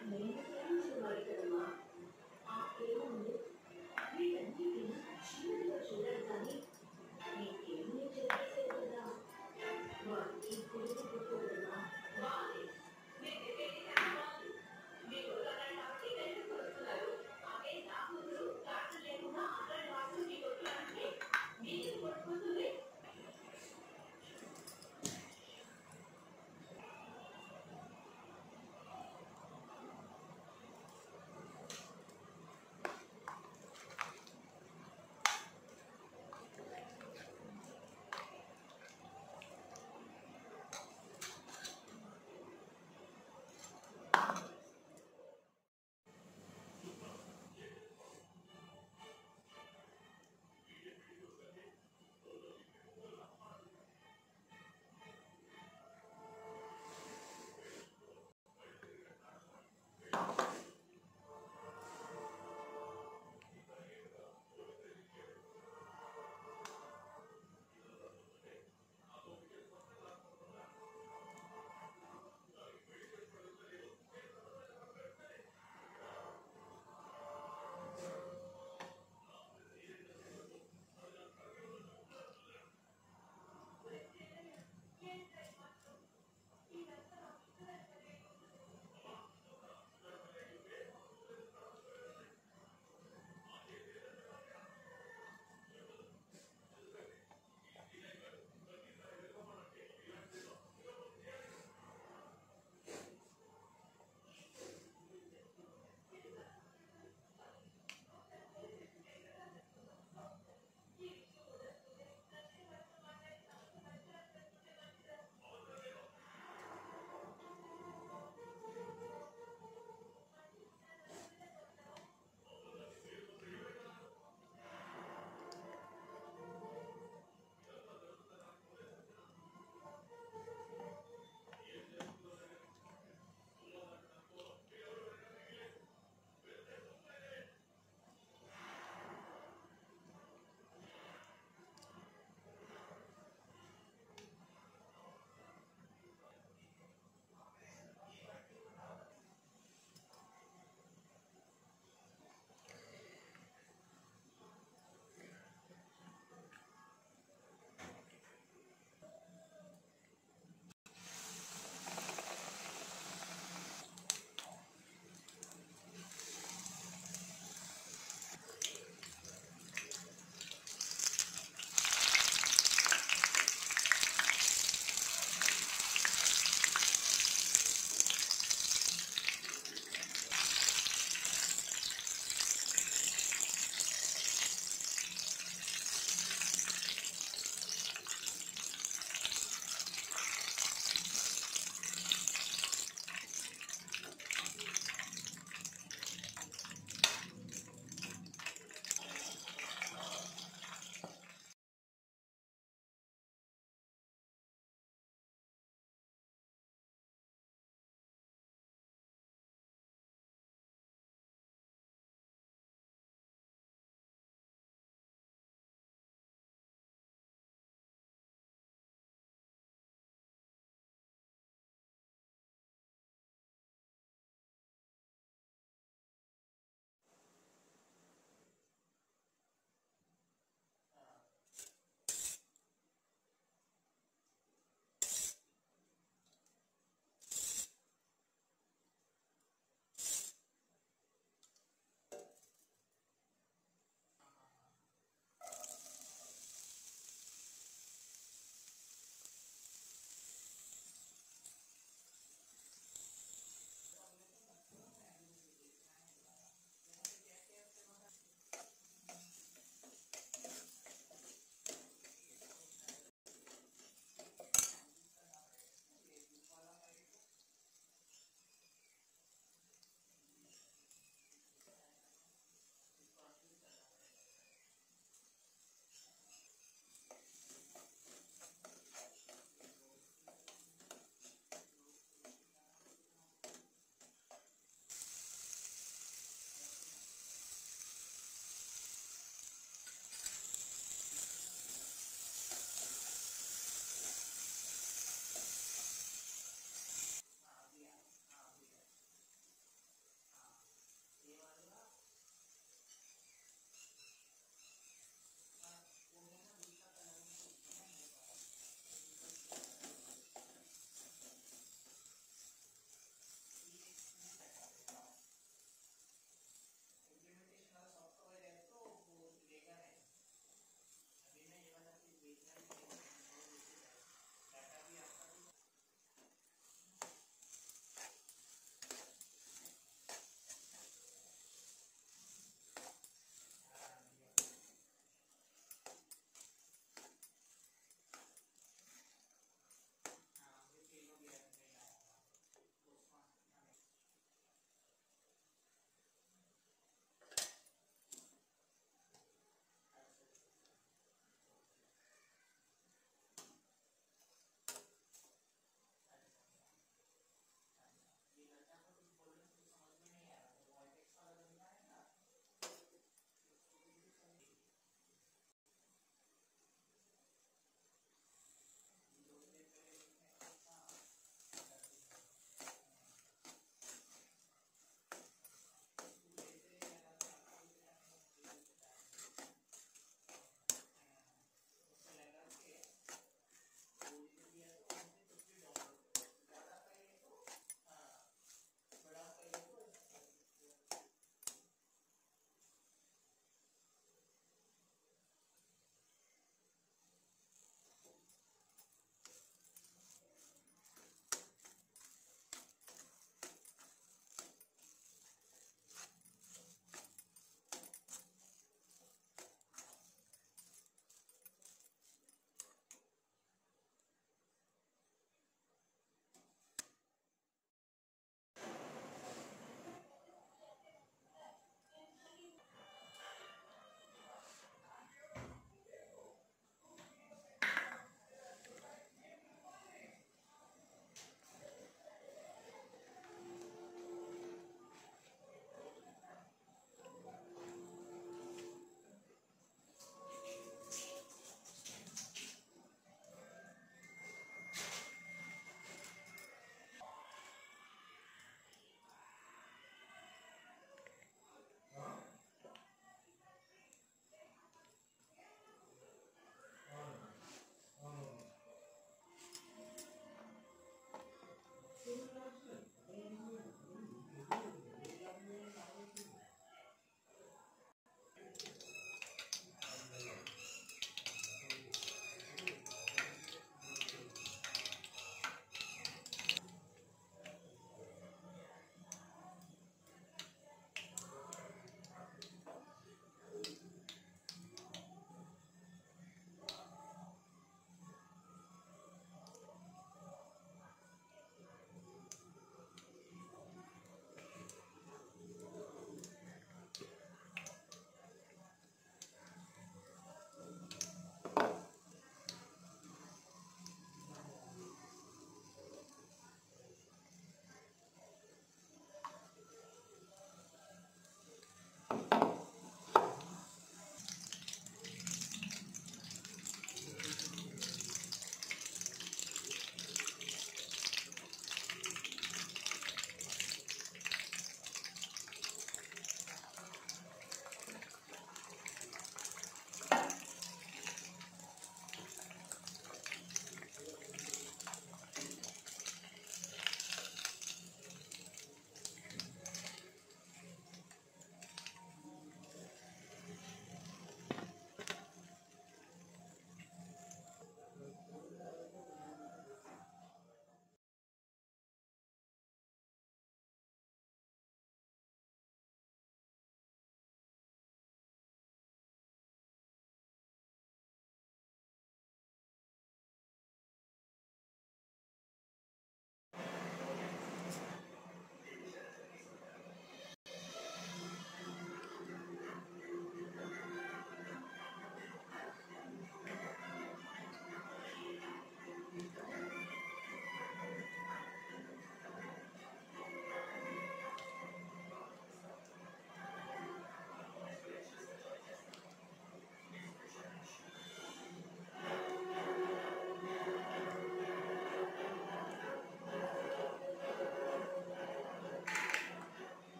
Amém?